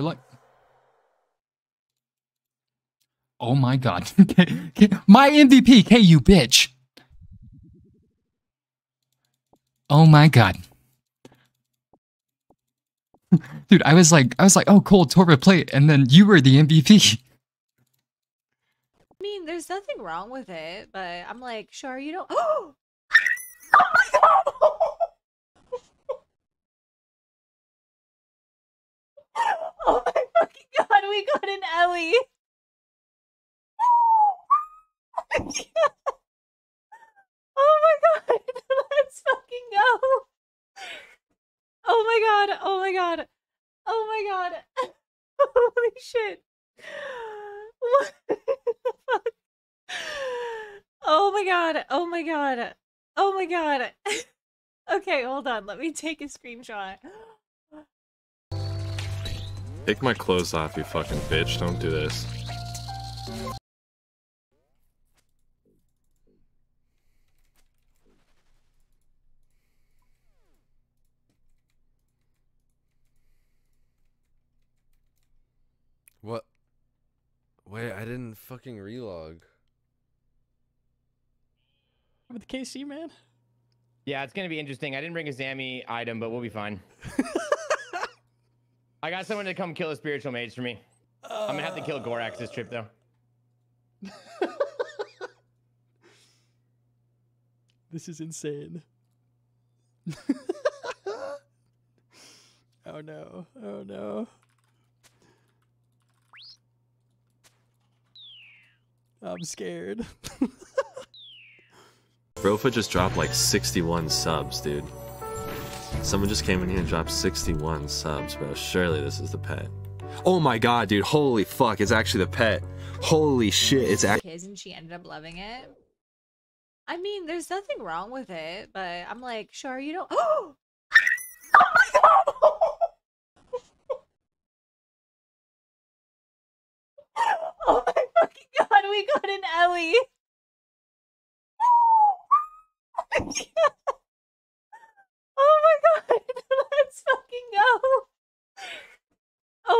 You're like, oh my god, my MVP, K, you bitch. Oh my god. Dude, I was like, I was like, oh, cool, Torva plate, and then you were the MVP. I mean, there's nothing wrong with it, but I'm like, sure, you don't. oh my god! oh my fucking god, we got an Ely! oh my god, let's fucking go! Oh my god, oh my god, oh my god. Holy shit. What the fuck? Oh my god, oh my god, oh my god. okay, hold on, let me take a screenshot. Take my clothes off, you fucking bitch. Don't do this. What? Wait, I didn't fucking relog. With the KC, man? Yeah, it's gonna be interesting. I didn't bring a Zammy item, but we'll be fine. I got someone to come kill a spiritual mage for me. I'm gonna have to kill uh. Gorax this trip though. This is insane. oh no. Oh no. I'm scared. Brofa just dropped like 61 subs, dude. Someone just came in here and dropped 61 subs, bro. Surely this is the pet. Oh my god, dude. Holy fuck, it's actually the pet. Holy shit, it's actually. Kids and she ended up loving it. I mean, there's nothing wrong with it, but I'm like, sure, you don't. Oh, my god! oh my fucking god, we got an Ely! oh my god, let's fucking go! Oh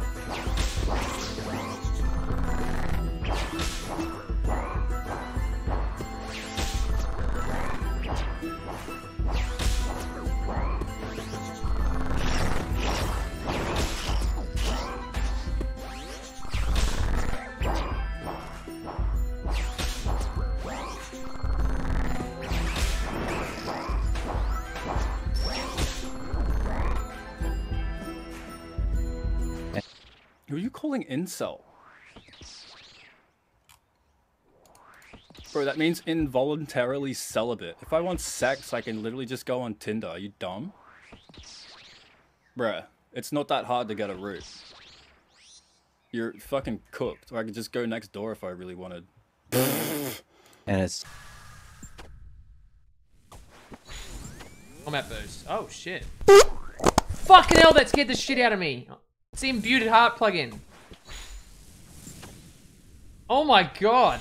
Who are you calling incel? Bro, that means involuntarily celibate. If I want sex, I can literally just go on Tinder. Are you dumb? Bruh, it's not that hard to get a root. You're fucking cooked. Or I could just go next door if I really wanted. And it's I'm at those. Oh shit. Fucking hell, that scared the shit out of me. It's the heart plugin. Oh my god.